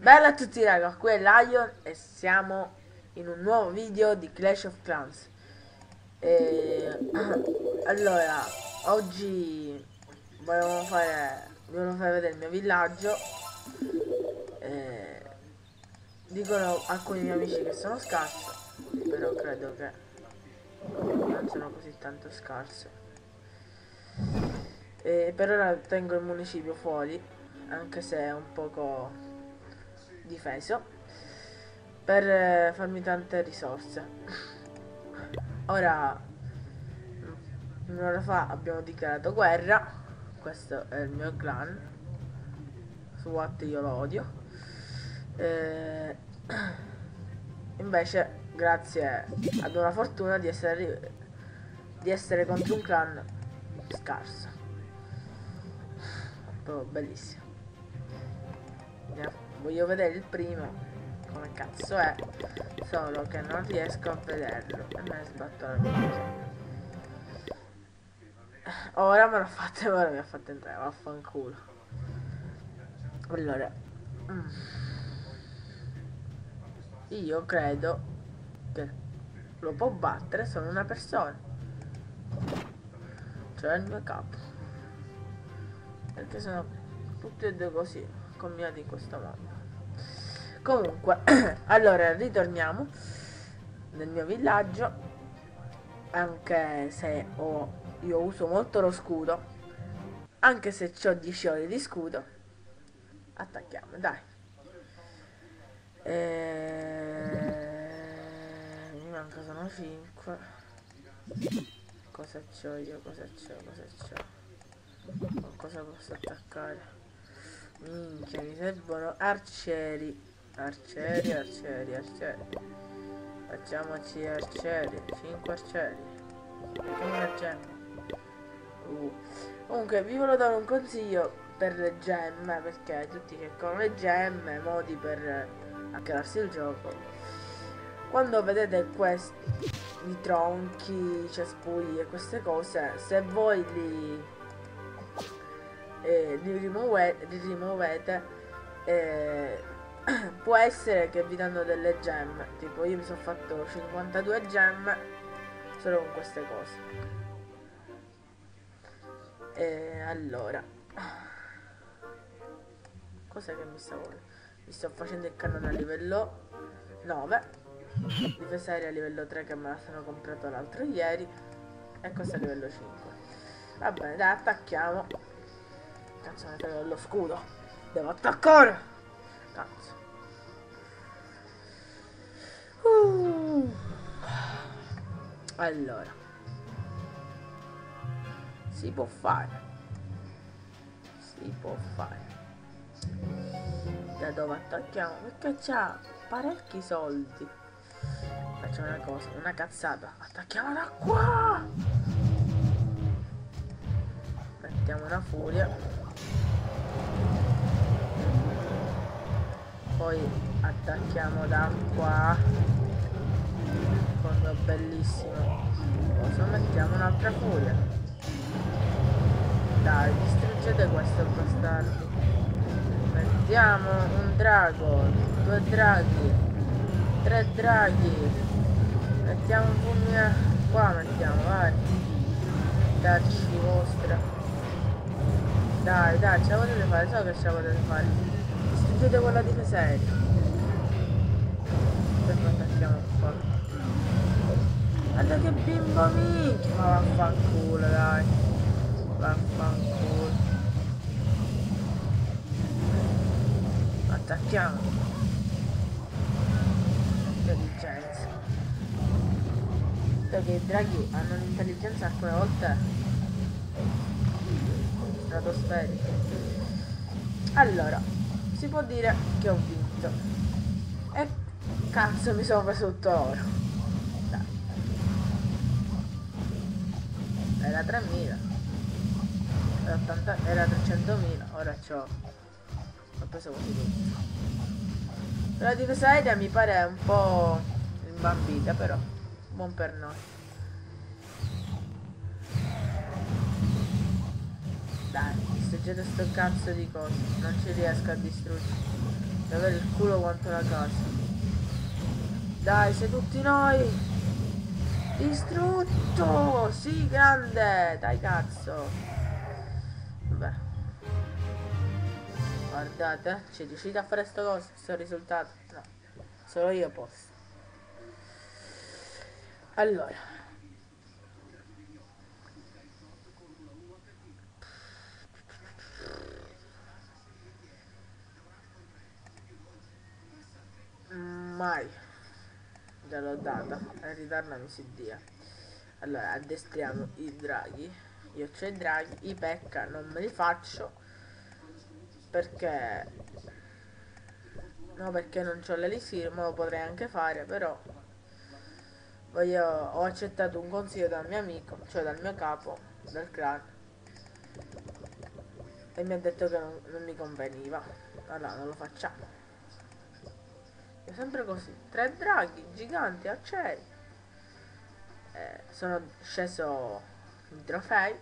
Bella a tutti raga, qui è Lion e siamo in un nuovo video di Clash of Clans. E... Allora, oggi volevo fare, volevo fare vedere il mio villaggio. E... Dicono alcuni miei amici che sono scarso, però credo che non sono così tanto scarso e per ora tengo il municipio fuori, anche se è un poco difeso per eh, farmi tante risorse. Ora un'ora fa abbiamo dichiarato guerra. Questo è il mio clan. Su Watt io lo odio. Eh, invece grazie ad una fortuna di essere di essere contro un clan scarso. Proprio bellissimo. Andiamo voglio vedere il primo come cazzo è solo che non riesco a vederlo. E me ne sbatto la minchia ora me l'ha fatta ora mi ha fatto entrare vaffanculo. Allora mm. io credo che lo può battere solo una persona. Cioè il mio capo. Perché sono tutti e due così combinati in questo modo comunque allora ritorniamo nel mio villaggio anche se ho, io uso molto lo scudo anche se ho 10 ore di scudo attacchiamo dai. E... mi manca sono 5 cosa c'ho io cosa c'ho cosa c'ho? Cosa posso attaccare minchia mi servono arcieri Arcieri, arcieri, arcieri. Facciamoci arcieri. 5 arcieri. Come una gemma. Uh. Comunque vi volevo dare un consiglio per le gemme, perché tutti che con le gemme, modi per hackerarsi il gioco. Quando vedete questi i tronchi, i cespugli e queste cose, se voi li, eh, li rimuovete eh, può essere che vi danno delle gemme tipo io mi sono fatto 52 gemme solo con queste cose. E allora cos'è che mi stavo mi sto facendo il cannone a livello 9 difesa aerea a livello 3 che me la sono comprato l'altro ieri e questo a livello 5 va bene dai attacchiamo cazzo mi frega lo scudo devo attaccare Cazzo. Uh. Allora. Si può fare. Si può fare. Da dove attacchiamo? Perché c'ha parecchi soldi. Facciamo una cosa, una cazzata. Attacchiamo da qua! Mettiamo una furia. Poi attacchiamo da qua fondo bellissimo cosa mettiamo un'altra furia dai distruggete questo bastardo. Mettiamo un drago due draghi tre draghi. Mettiamo un fulmine qua mettiamo vai. Darci vostra. Dai dai ce la potete fare so che ce la potete fare chiude quella di per non attacchiamo qua guarda che bimbo minchia ma vaffanculo dai. Vaffanculo. Attacchiamo. Intelligenza. Perché i draghi hanno un'intelligenza alcune volte stratosferica. Allora si può dire che ho vinto. E cazzo mi sono preso tutto. Dai. Era 3.000. Era, 80, era 300.000. Ora c'ho... Ho preso quasi tutto. La difesa aerea mi pare un po' imbambita però. Buon per noi. Dai distruggete sto cazzo di cose non ci riesco a distruggere di avere il culo quanto la casa. Dai, sei tutti noi! Distrutto! Sì, grande! Dai, cazzo! Vabbè. Guardate, ci riuscite a fare sto cosa? Sto risultato? No. Solo io posso. Allora. E ritornami si dia allora addestriamo i draghi io c'ho i draghi i pecca non me li faccio perché no perché non c'ho l'elisir ma lo potrei anche fare però voglio, ho accettato un consiglio dal mio amico cioè dal mio capo del clan e mi ha detto che non, non mi conveniva allora non lo facciamo è sempre così. Tre draghi giganti a cieli. Eh, sono sceso in trofei.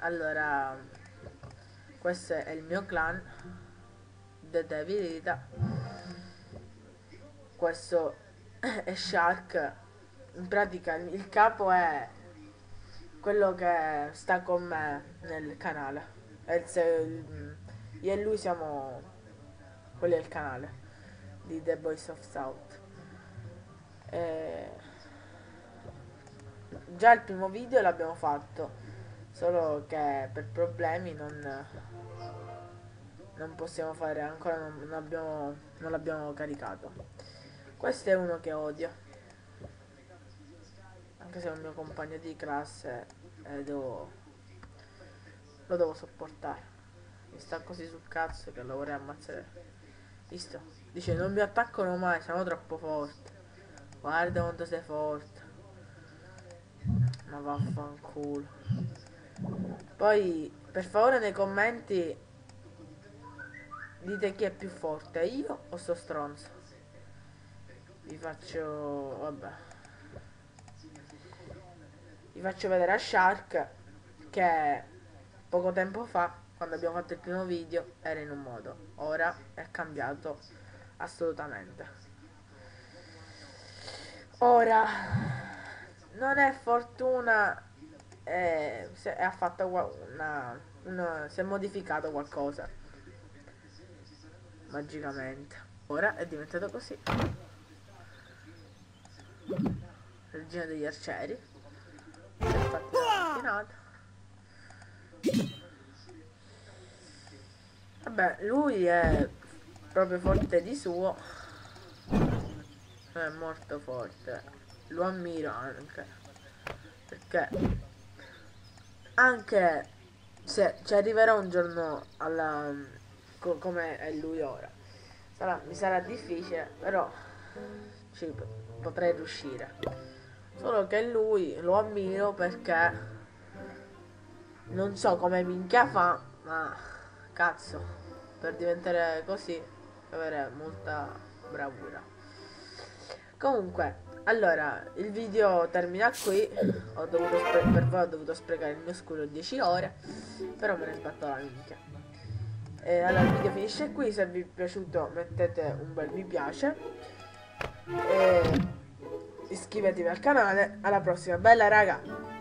Allora, questo è il mio clan. The Devilita. Questo è Shark. In pratica il capo è quello che sta con me nel canale. Io e lui siamo quelli del canale di The Boys of South. E... Già il primo video l'abbiamo fatto, solo che per problemi non, non possiamo fare ancora, non, abbiamo, non l'abbiamo caricato. Questo è uno che odio, anche se è un mio compagno di classe e devo, lo devo sopportare. Mi sta così sul cazzo che lo vorrei ammazzare. Visto? Dice non mi attaccano mai, siamo troppo forti. Guarda quanto sei forte. Ma vaffanculo. Poi, per favore nei commenti dite chi è più forte, io o sto stronzo. Vi faccio... vabbè. Vi faccio vedere a Shark che poco tempo fa quando abbiamo fatto il primo video era in un modo, ora è cambiato assolutamente. Ora non è fortuna, eh, se ha fatto una, una, si è modificato qualcosa magicamente. Ora è diventato così. Regina degli arcieri. Si è fatta la Vabbè, lui è proprio forte di suo. È molto forte. Lo ammiro anche. Perché anche se ci arriverà un giorno alla co come è lui ora. Sarà, mi sarà difficile, però ci potrei riuscire. Solo che lui lo ammiro perché non so come minchia fa, ma cazzo per diventare così avere molta bravura comunque allora il video termina qui. Per voi ho dovuto sprecare il mio scudo 10 ore però me ne sbatto la minchia. E allora il video finisce qui se vi è piaciuto mettete un bel mi piace. E iscrivetevi al canale. Alla prossima. Bella raga